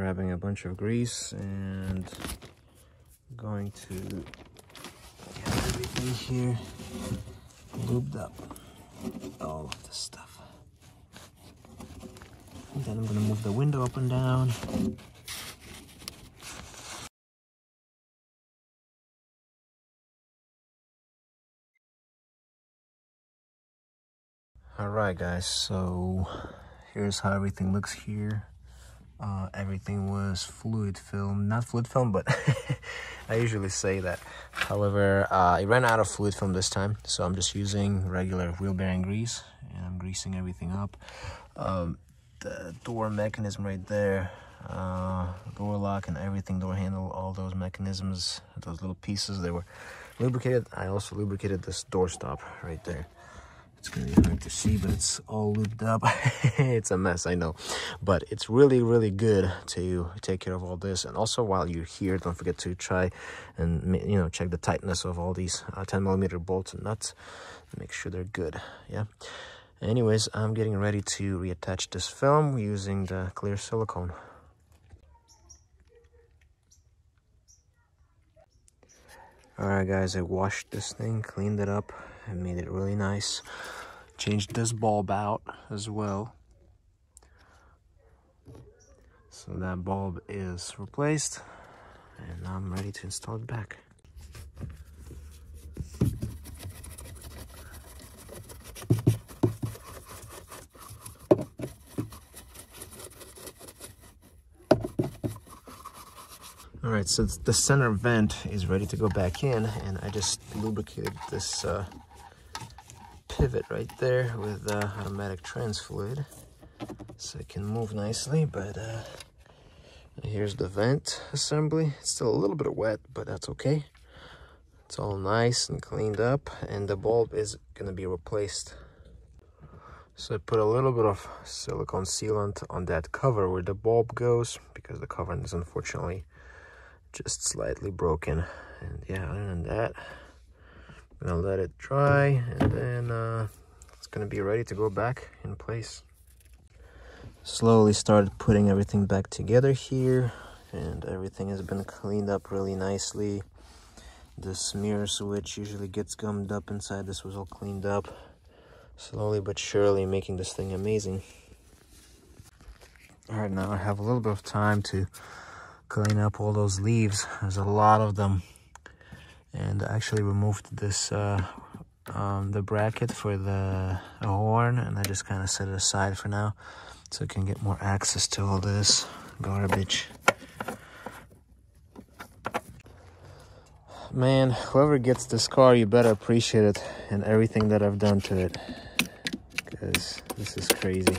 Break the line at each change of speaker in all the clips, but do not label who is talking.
grabbing a bunch of grease and going to get everything here lubed up. All of this stuff. And then I'm gonna move the window up and down. Alright guys, so here's how everything looks here. Uh, everything was fluid film, not fluid film, but I usually say that. However, uh, I ran out of fluid film this time, so I'm just using regular wheel bearing grease and I'm greasing everything up. Um, the door mechanism right there, uh, door lock and everything, door handle, all those mechanisms, those little pieces, they were lubricated. I also lubricated this door stop right there. It's gonna be to see, but it's all lubed up. it's a mess, I know. But it's really, really good to take care of all this. And also while you're here, don't forget to try and, you know, check the tightness of all these uh, 10 millimeter bolts and nuts. Make sure they're good, yeah? Anyways, I'm getting ready to reattach this film using the clear silicone. Alright guys, I washed this thing, cleaned it up, and made it really nice. Changed this bulb out as well. So that bulb is replaced, and I'm ready to install it back. All right, so the center vent is ready to go back in, and I just lubricated this uh, pivot right there with uh, automatic trans fluid, so it can move nicely. But uh, here's the vent assembly. It's still a little bit wet, but that's okay. It's all nice and cleaned up, and the bulb is gonna be replaced. So I put a little bit of silicone sealant on that cover where the bulb goes, because the cover is unfortunately just slightly broken and yeah other than that gonna let it dry and then uh, it's gonna be ready to go back in place slowly started putting everything back together here and everything has been cleaned up really nicely the smear switch usually gets gummed up inside this was all cleaned up slowly but surely making this thing amazing all right now i have a little bit of time to clean up all those leaves. There's a lot of them. And I actually removed this, uh, um, the bracket for the horn, and I just kind of set it aside for now so I can get more access to all this garbage. Man, whoever gets this car, you better appreciate it and everything that I've done to it. Because this is crazy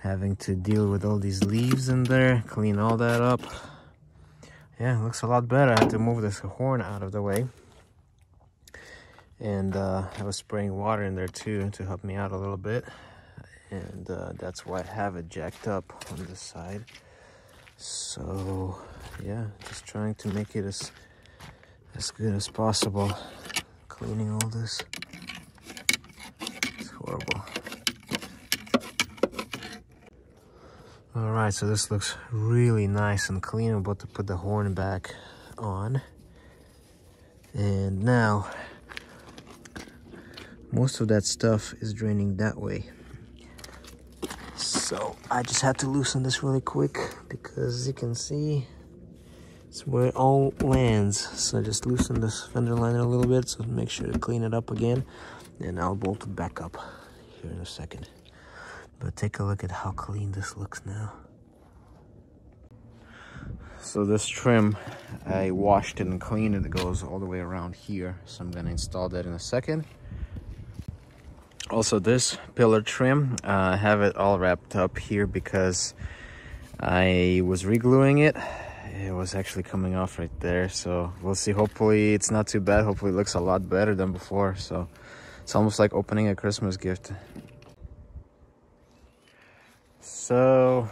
having to deal with all these leaves in there clean all that up yeah looks a lot better. I had to move this horn out of the way. And uh, i was spraying water in there too to help me out a little bit. And uh, that's why i have it jacked up on this side. So yeah just trying to make it as as good as possible. Cleaning all this. It's horrible all right so this looks really nice and clean. I'm about to put the horn back on. And now most of that stuff is draining that way. So i just had to loosen this really quick because you can see it's where it all lands. So just loosen this fender liner a little bit so make sure to clean it up again. And i'll bolt it back up here in a second but take a look at how clean this looks now. So this trim, I washed it and cleaned it. It goes all the way around here. So I'm gonna install that in a second. Also this pillar trim, uh, I have it all wrapped up here because I was regluing it. It was actually coming off right there. So we'll see. Hopefully it's not too bad. Hopefully it looks a lot better than before. So it's almost like opening a Christmas gift. So,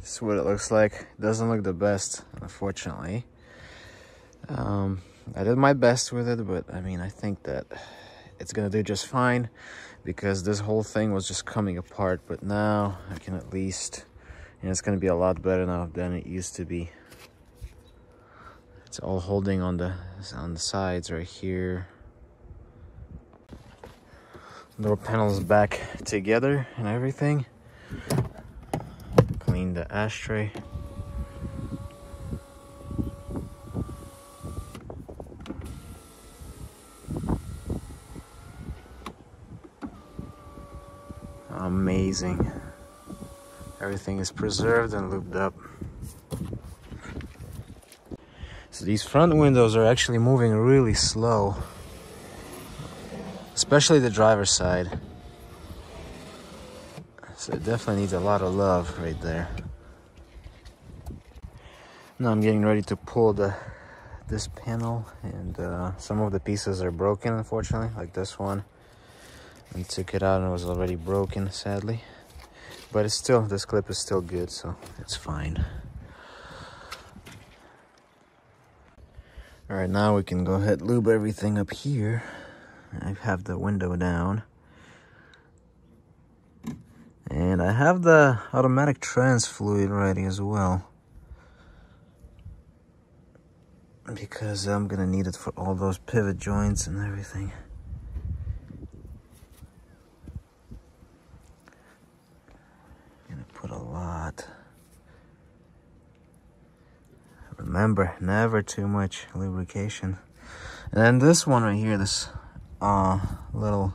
this is what it looks like. Doesn't look the best, unfortunately. Um, I did my best with it, but I mean, I think that it's gonna do just fine because this whole thing was just coming apart. But now I can at least And it's gonna be a lot better now than it used to be. It's all holding on the on the sides right here. Door panels back together and everything. Clean the ashtray. Amazing. Everything is preserved and looped up. So these front windows are actually moving really slow. Especially the driver's side. So it definitely needs a lot of love right there. Now I'm getting ready to pull the this panel and uh, some of the pieces are broken unfortunately like this one. I took it out and it was already broken sadly. But it's still this clip is still good so it's fine. All right now we can go ahead lube everything up here. I have the window down and I have the automatic trans fluid ready as well because I'm gonna need it for all those pivot joints and everything. Gonna put a lot. Remember, never too much lubrication. And then this one right here, this uh, little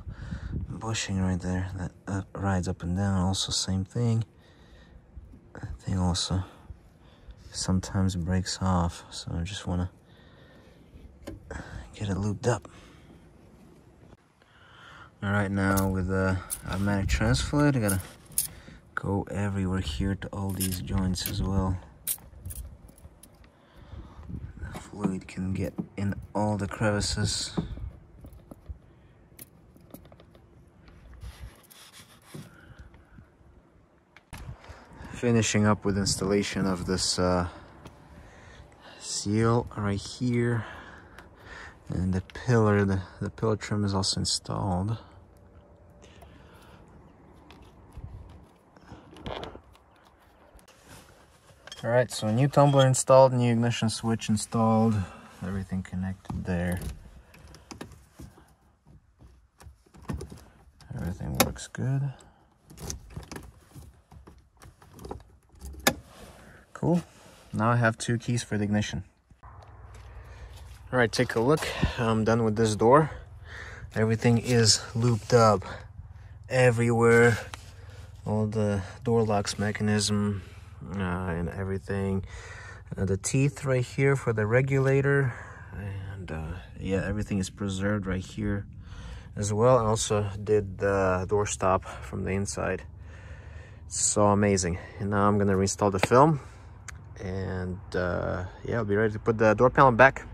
bushing right there that uh, rides up and down, also same thing. That thing also sometimes breaks off, so I just want to get it looped up. All right, now with the automatic trans fluid, I gotta go everywhere here to all these joints as well. The fluid can get in all the crevices. Finishing up with installation of this uh, seal right here. And the pillar the, the pillar trim is also installed. All right so new tumbler installed new ignition switch installed. Everything connected there. Everything works good cool now I have two keys for the ignition all right, take a look. I'm done with this door. Everything is looped up everywhere. All the door locks mechanism uh, and everything. Uh, the teeth right here for the regulator. And uh, yeah, everything is preserved right here as well. I also did the door stop from the inside. So amazing. And now I'm gonna reinstall the film. And uh, yeah, I'll be ready to put the door panel back.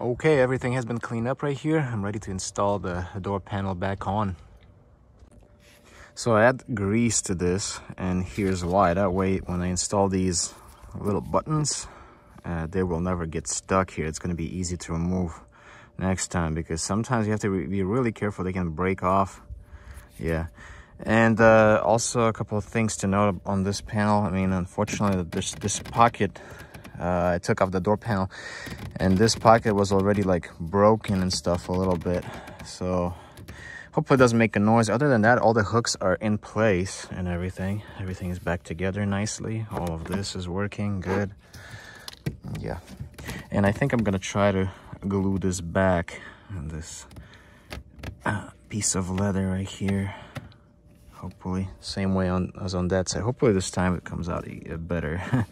Okay, everything has been cleaned up right here. I'm ready to install the door panel back on. So I add grease to this and here's why. That way when I install these little buttons, uh, they will never get stuck here. It's going to be easy to remove next time because sometimes you have to be really careful. They can break off. Yeah. And uh, also a couple of things to note on this panel. I mean, unfortunately, this, this pocket uh, I took off the door panel and this pocket was already like broken and stuff a little bit. So hopefully it doesn't make a noise. Other than that all the hooks are in place and everything. Everything is back together nicely. All of this is working good. Yeah. And I think I'm gonna try to glue this back and this uh, piece of leather right here hopefully same way on as on that side hopefully this time it comes out better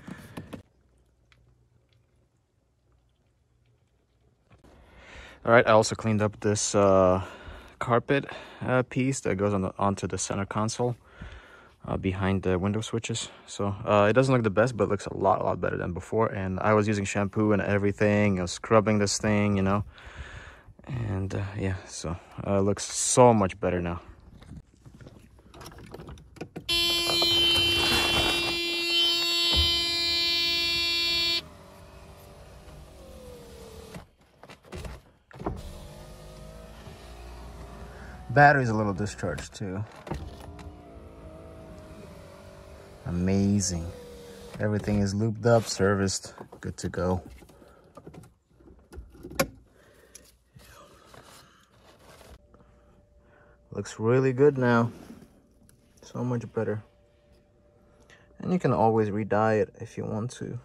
All right, I also cleaned up this uh, carpet uh, piece that goes on the, onto the center console uh, behind the window switches. So uh, it doesn't look the best, but it looks a lot, a lot better than before. And I was using shampoo and everything. I was scrubbing this thing, you know. And uh, yeah, so uh, it looks so much better now. Battery's a little discharged too. Amazing. Everything is looped up, serviced, good to go. Looks really good now. So much better. And you can always re-dye it if you want to.